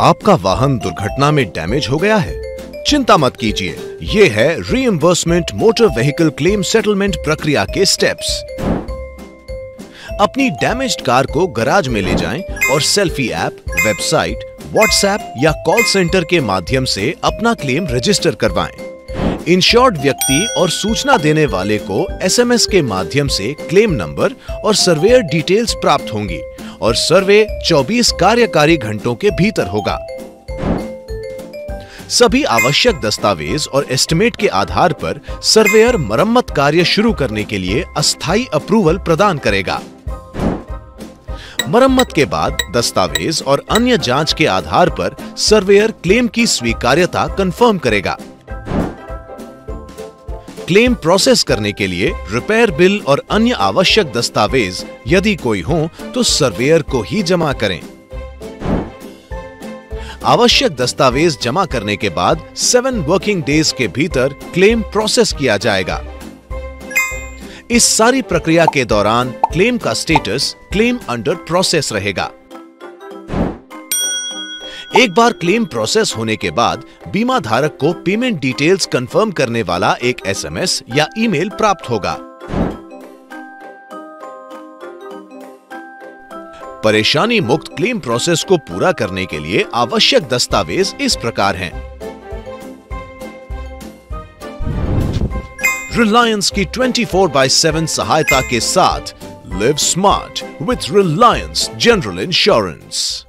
आपका वाहन दुर्घटना में डैमेज हो गया है। चिंता मत कीजिए। ये है reimbursement motor vehicle claim settlement प्रक्रिया के स्टेप्स अपनी डैमेज्ड कार को गराज में ले जाएँ और सेल्फी ऐप वेबसाइट व्हाट्सएप या कॉल सेंटर के माध्यम से अपना क्लेम रजिस्टर करवाएँ। इंश्योर्ड व्यक्ति और सूचना देने वाले को एसएमएस के माध्यम से क्लेम नंबर और सर्वेयर डिटेल्स प्राप्त होंगी। और सर्वे 24 कार्यकारी घंटों के भीतर होगा। सभी आवश्यक दस्तावेज़ और एस्टिमेट के आधार पर सर्वेयर मरम्मत कार्य शुरू करने के लिए अस्थायी अप्रूवल प्रदान करेगा। मरम्मत के बाद दस्तावेज़ और अन्य जाँच के आधार पर सर्वेयर क्लेम की स्वीकार्यता कंफर्म करेगा। क्लेम प्रोसेस करने के लिए रिपेयर बिल और अन्य आवश्यक दस्तावेज़ यदि कोई हो तो सर्वेयर को ही जमा करें। आवश्यक दस्तावेज़ जमा करने के बाद सेवन वर्किंग डेज़ के भीतर क्लेम प्रोसेस किया जाएगा। इस सारी प्रक्रिया के दौरान क्लेम का स्टेटस क्लेम अंडर प्रोसेस रहेगा। एक बार क्लेम प्रोसेस होने के बाद बीमा धारक को पेमेंट डिटेल्स कंफर्म करने वाला एक एसएमएस या ईमेल प्राप्त होगा। परेशानी मुक्त क्लेम प्रोसेस को पूरा करने के लिए आवश्यक दस्तावेज़ इस प्रकार हैं। रिलायंस की 24 बाय 7 सहायता के साथ live smart with Reliance general insurance